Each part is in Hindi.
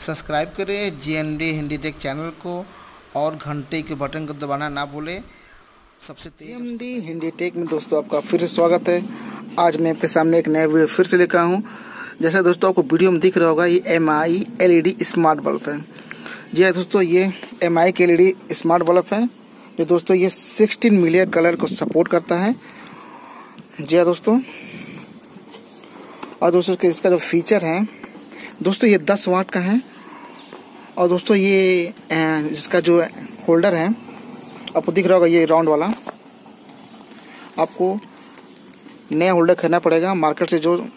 सब्सक्राइब करें जी हिंदी टेक चैनल को और घंटे के बटन को दबाना ना भूलें। सबसे तेज हिंदी टेक में दोस्तों आपका फिर से स्वागत है। आज मैं आपके सामने एक नया वीडियो फिर से लेकर हूँ जैसा दोस्तों आपको वीडियो में दिख रहा होगा, ये M I L E D smart bulb है। जी हाँ दोस्तों, ये एम आई के L E D smart bulb है, जो दोस्तों ये 16 मिलियन कलर को सपोर्ट करता है। जी हाँ दोस्तों, और दोस्तों इसका जो फीचर है दोस्तों, ये 10 वाट का है। और दोस्तों, ये इसका जो होल्डर है, आपको दिख रहा होगा ये राउंड वाला। आपको नया होल्डर खरीदना पड़ेगा। मार्केट से जो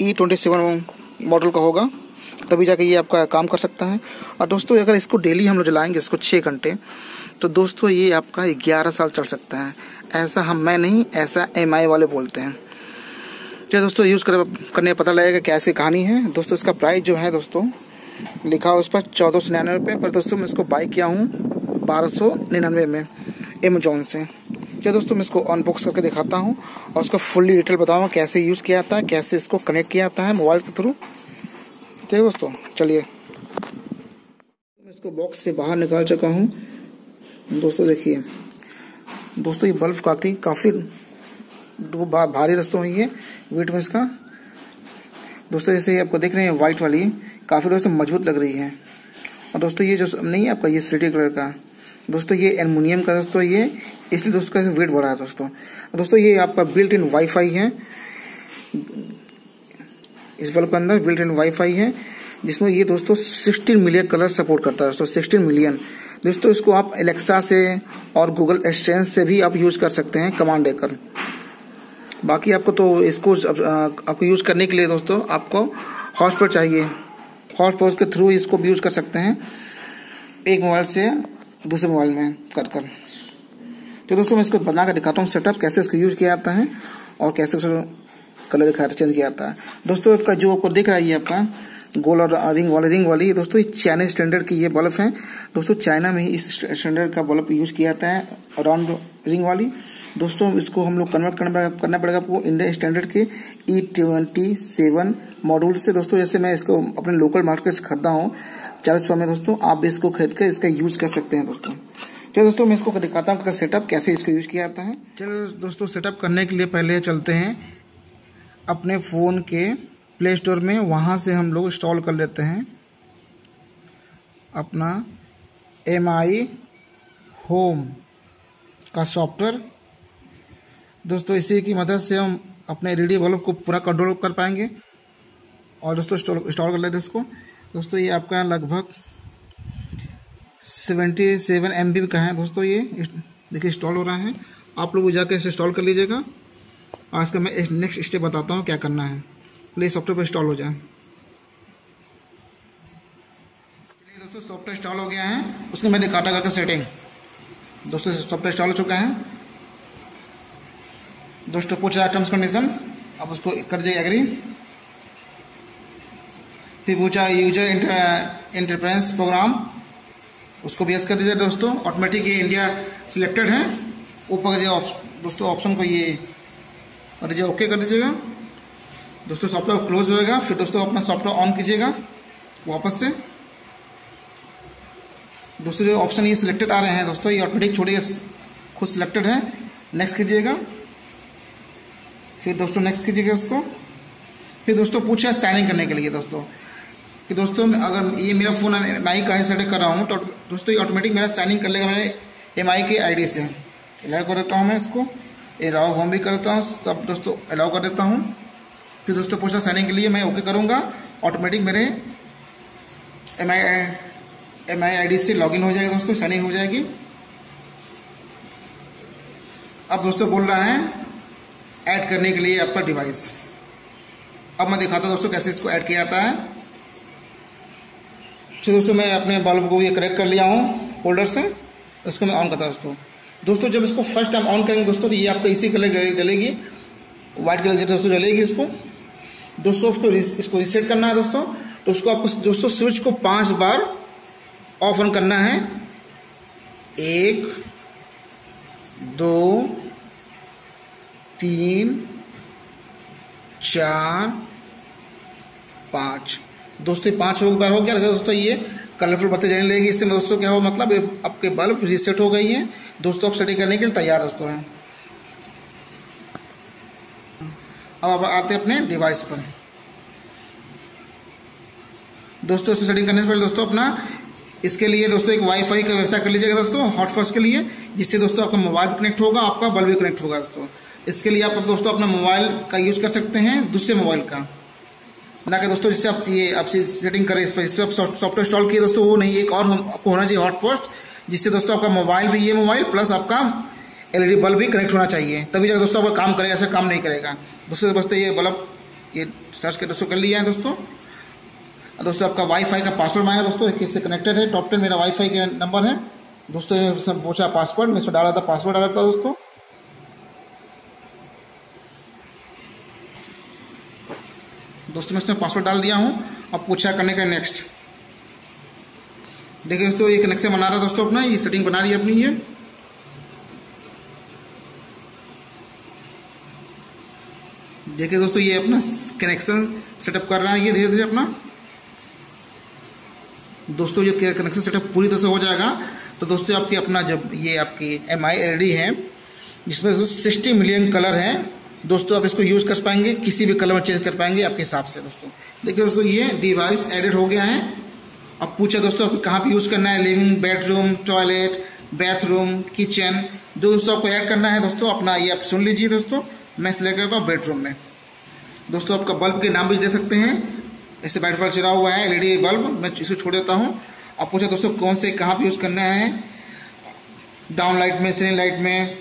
ई ट्वेंटी सेवन मॉडल का होगा, तभी जाके ये आपका काम कर सकता है। और दोस्तों, अगर इसको डेली हम लोग जलाएँगे, इसको छः घंटे तो दोस्तों, ये आपका ग्यारह साल चल सकता है। ऐसा हम, मैं नहीं, ऐसा MI वाले बोलते हैं। जो दोस्तों यूज़ कर, करने पता लगेगा क्या इसकी कहानी है। दोस्तों इसका प्राइस जो है दोस्तों लिखा उस पर चौदह सौ निन्यानवे रुपये पर दोस्तों मैं इसको बाई किया हूँ बारह सौ निन्यानवे में एमेजोन से। क्या दोस्तों मैं इसको अनबॉक्स करके दिखाता हूँ और उसका फुल्ली डिटेल बताऊँगा कैसे यूज़ किया जाता है कैसे इसको कनेक्ट किया जाता है मोबाइल के थ्रू ठीक है दोस्तों चलिए। मैं इसको बॉक्स से बाहर निकाल चुका हूँ। दोस्तों देखिए। दोस्तों ये बल्ब काफ़ी काफ़ी भारी दोस्तों ये वेट में इसका। दोस्तों, जैसे आपको देख रहे हैं व्हाइट वाली, काफ़ी दोस्तों मज़बूत लग रही है। और दोस्तों, ये जो नहीं है आपका, ये सिटी कलर का। दोस्तों, ये एलमिनियम का दोस्तों, ये इसलिए दोस्तों का वेट बढ़ा है दोस्तों। दोस्तों, ये आपका बिल्ट इन वाईफाई है। इस बल्ब के अंदर बिल्ट इन वाईफाई है, जिसमें ये दोस्तों 16 मिलियन कलर सपोर्ट करता है दोस्तों 16 मिलियन दोस्तों, इसको आप एलेक्सा से और गूगल एक्सचेंज से भी आप यूज़ कर सकते हैं कमांड देकर। बाकी आपको तो इसको आपको यूज़ करने के लिए दोस्तों, आपको हॉटस्पॉट चाहिए। हॉटस्पॉट के थ्रू इसको यूज़ कर सकते हैं। एक मोबाइल से दूसरे मोबाइल में कर कर। तो दोस्तों, मैं इसको बना कर दिखाता हूँ सेटअप कैसे इसको यूज़ किया जाता है और कैसे उसको कलर दिखा चेंज किया जाता है। दोस्तों इसका जो आपको दिख रहा है, ये आपका गोल और रिंग वाली रिंग वाली दोस्तों, ये चाइना स्टैंडर्ड की ये बल्ब है। दोस्तों चाइना में ही इस स्टैंडर्ड का बल्ब यूज़ किया जाता है राउंड रिंग वाली। दोस्तों, इसको हम लोग कन्वर्ट करना पड़ेगा आपको इंडियन स्टैंडर्ड के ई ट्वेंटी सेवन मॉड्यूल से। दोस्तों, जैसे मैं इसको अपने लोकल मार्केट से खरीदा हूँ, चालीस रुपये में दोस्तों, आप भी इसको खरीद कर इसका यूज़ कर सकते हैं दोस्तों। चलो दोस्तों, मैं इसको दिखाता हूँ सेटअप कैसे इसको यूज़ किया जाता है। चलो दोस्तों सेटअप करने के लिए पहले चलते हैं अपने फ़ोन के प्ले स्टोर में। वहाँ से हम लोग इंस्टॉल कर लेते हैं अपना एम आई होम का सॉफ्टवेयर दोस्तों, इसी की मदद से हम अपने एलईडी बल्ब को पूरा कंट्रोल कर पाएँगे। और दोस्तों इंस्टॉल कर लेते हैं इसको। दोस्तों, ये आपका लगभग 77 सेवन एम बी का है दोस्तों ये। देखिए इंस्टॉल हो रहा है। आप लोग जाकर इसे इंस्टॉल कर लीजिएगा। आज का मैं नेक्स्ट स्टेप बताता हूँ क्या करना है। प्लीज़ सॉफ्टवेयर पर इंस्टॉल हो जाए। दोस्तों सॉफ्टवेयर इंस्टॉल हो गया है। उसके मैंने काटा करके सेटिंग दोस्तों सॉफ्टवेयर इंस्टॉल हो चुका है। दोस्तों, पूछ रहा टर्म्स कंडीशन आप उसको कर दीजिए एग्री फिर पूछा यूज़र इंटरप्रेंस प्रोग्राम उसको यस कर दीजिए दोस्तों। ऑटोमेटिक ये इंडिया सिलेक्टेड है। ऊपर जो दोस्तों ऑप्शन को ये कर दीजिए ओके कर दीजिएगा। दोस्तों सॉफ्टवेयर क्लोज होएगा। फिर दोस्तों, अपना सॉफ्टवेयर ऑन कीजिएगा। वापस से। दोस्तों, जो ऑप्शन ये सिलेक्टेड आ रहे हैं, दोस्तों, ये ऑटोमेटिक छोड़िए, खुद सिलेक्टेड है। नेक्स्ट कीजिएगा। फिर दोस्तों नेक्स्ट कीजिएगा इसको। फिर दोस्तों पूछे साइन इन करने के लिए दोस्तों। कि दोस्तों, अगर ये मेरा फ़ोन एम आई का सेलेक्ट कर रहा हूँ तो दोस्तों ये ऑटोमेटिक मेरा साइन इन कर लेगा मेरे एम आई के आई डी से। अलाउ कर देता हूँ मैं इसको। अलाउ होम भी करता हूँ, सब दोस्तों अलाउ कर देता हूँ। फिर दोस्तों पूछा साइन इन के लिए मैं ओके करूँगा ऑटोमेटिक मेरे एम आई एम आई आई से लॉग इन हो जाएगा दोस्तों साइन हो जाएगी। अब दोस्तों बोल रहा है ऐड करने के लिए आपका डिवाइस अब मैं दिखाता हूँ दोस्तों कैसे इसको ऐड किया जाता है। तो दोस्तों मैं अपने बल्ब को ये करेक्ट कर लिया हूँ होल्डर से। इसको मैं ऑन करता हूँ दोस्तों। दोस्तों, जब इसको फ़र्स्ट टाइम ऑन करेंगे दोस्तों तो ये आपको इसी कलर जलेगी। व्हाइट कलर दोस्तों जलेगी इसको। दोस्तों, उसको इसको रिसेट करना है दोस्तों। तो उसको आपको दोस्तों स्विच को पाँच बार ऑफ़ ऑन करना है। एक, दो तीन, चार, पाँच। दोस्तों पाँच बार हो गया। दोस्तों, ये कलरफुल बत्ती जलने लगेगी। इससे दोस्तों, क्या हो मतलब आपके बल्ब रिसेट हो गई है। दोस्तों आप सेटिंग करने के लिए तैयार दोस्तों। हैं अब आप आते हैं अपने डिवाइस पर। दोस्तों इसे सेटिंग करने से पहले दोस्तों, अपना इसके लिए दोस्तों, एक वाईफाई का व्यवस्था कर लीजिएगा दोस्तों हॉटस्पॉट के लिए, जिससे दोस्तों आपका मोबाइल कनेक्ट होगा, आपका बल्ब भी कनेक्ट होगा, दोस्तों। इसके लिए आप दोस्तों अपना मोबाइल का यूज़ कर सकते हैं, दूसरे मोबाइल का। ना कि दोस्तों जिससे आप ये, आप सेटिंग करें, इस पर इस पर सॉफ्टवेयर इंस्टॉल किए, दोस्तों वो नहीं, एक और आपको होना चाहिए हॉटपॉस्ट, जिससे दोस्तों आपका मोबाइल भी ये मोबाइल, प्लस आपका एलईडी बल्ब भी कनेक्ट होना चाहिए। तभी जाकर दोस्तों आपका काम करेगा, ऐसा काम नहीं करेगा। दोस्तों दोस्तों ये बल्ब, ये सर्च के दोस्तों कर लिया है दोस्तों। दोस्तों आपका वाईफाई का पासवर्ड मांगा दोस्तों किससे कनेक्टेड है टॉप टेन मेरा वाईफाई का नंबर है। दोस्तों पूछा पासवर्ड मैं इसमें डाला था पासवर्ड डाला था दोस्तों। दोस्तों, मैं इसमें पासवर्ड डाल दिया हूँ। अब पूछा करने का नेक्स्ट देखिए दोस्तों, ये कनेक्शन बना रहा दोस्तों अपना, ये सेटिंग बना रही है अपनी ये। देखिए दोस्तों, ये अपना कनेक्शन सेटअप कर रहा है, ये धीरे धीरे अपना। दोस्तों जो कनेक्शन सेटअप पूरी तरह से हो जाएगा। तो दोस्तों, आपकी अपना जब ये आपकी एम आई एल डी है, जिसमें सिक्सटी मिलियन कलर है दोस्तों, आप इसको यूज़ कर पाएँगे, किसी भी कलर में चेंज कर पाएँगे आपके हिसाब से, दोस्तों। देखिए दोस्तों, ये डिवाइस एडेड हो गया है। अब पूछा दोस्तों, आपको कहाँ पे यूज़ करना है? Living bedroom toilet bathroom kitchen जो दोस्तों आपको ऐड करना है, दोस्तों, अपना ये आप सुन लीजिए दोस्तों, मैं सिलेक्ट करता हूँ बेडरूम में। दोस्तों, आपका बल्ब के नाम भी दे सकते हैं। ऐसे बैट बल्ब चला हुआ है एलईडी बल्ब मैं इसको छोड़ देता हूँ। अब पूछा दोस्तों, कौन से, कहाँ पे यूज़ करना है? डाउन लाइट में सीलिंग लाइट में।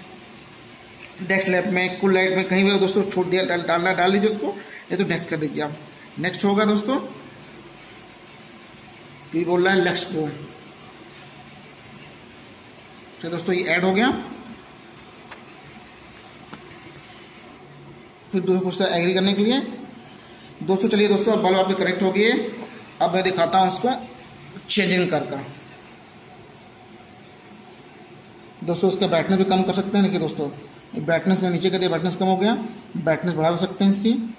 डेस्क लैप में कुल लाइट में कहीं भी दोस्तों, छोड़ दिया डालना, डाल दीजिए उसको ये तो नेक्स्ट कर दीजिए आप। नेक्स्ट होगा दोस्तों फिर बोल रहा है लेक्स को तो दोस्तों, ये ऐड हो गया। फिर दोस्तों पूछता है एग्री करने के लिए। दोस्तों, चलिए दोस्तों, अब बल्ब आपके कनेक्ट हो गए अब मैं दिखाता हूँ उसको चेंजिंग कर कर दोस्तों, उसका बैठने भी कम कर सकते हैं, देखिए दोस्तों। ब्राइटनेस में नीचे कर दिया ब्राइटनेस कम हो गया। ब्राइटनेस बढ़ा सकते हैं इसकी।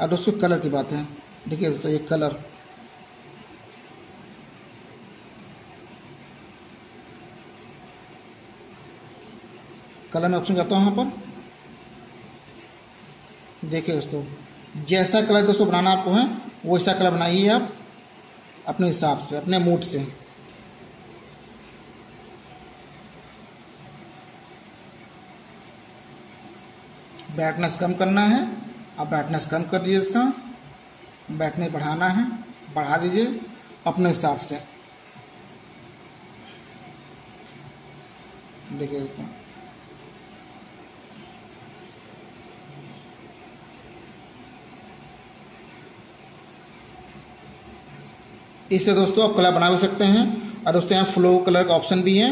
और दोस्तों कलर की बात है। देखिए, दोस्तों, ये कलर कलर में ऑप्शन करता हूँ यहाँ पर। देखिए, दोस्तों, जैसा कलर दोस्तों, बनाना आपको है वैसा कलर बनाइए आप, अपने हिसाब से, अपने मूड से। बैटनेस कम करना है। आप बैटनेस कम कर दीजिए इसका। बैठने बढ़ाना है। बढ़ा दीजिए अपने हिसाब से। देखिए दोस्तों इससे दोस्तों आप कलर बना भी सकते हैं। और दोस्तों यहाँ फ्लो कलर का ऑप्शन भी है।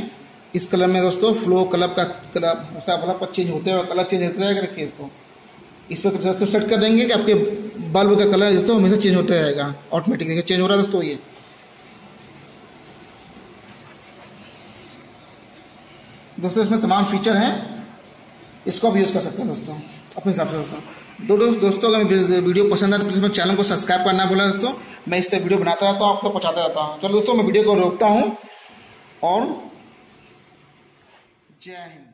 इस कलर में दोस्तों फ्लो कलर का कलर, ऐसा बल्ब चेंज होते हुए कलर चेंज होता रहेगा रखिए इसको इस पर दोस्तों सेट कर देंगे कि आपके बल्ब का कलर दोस्तों हमेशा चेंज होता रहेगा। ऑटोमेटिक चेंज हो रहा है दोस्तों ये। दोस्तों, इसमें तमाम फीचर हैं। इसको आप यूज़ कर सकते हैं दोस्तों, अपने हिसाब से दोस्तों। दो दोस्त, दोस्तों, अगर वीडियो पसंद आए तो प्लीज़ चैनल को सब्सक्राइब करना बोला दोस्तों। मैं इससे वीडियो बनाता रहता हूँ, आपको पहुंचाता रहता हूँ। चलो दोस्तों, मैं वीडियो को रोकता हूँ और जय हिंद